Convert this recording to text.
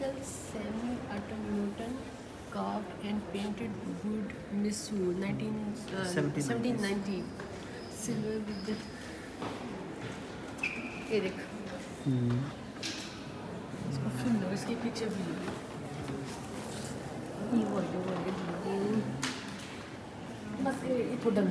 classical semi-automaton carved and painted wood Mysore 19 uh, 1790 silver with the ये देख इसको full लो इसकी पिक्चर भी लो ये वो ये वो ये बस ये थोड़ा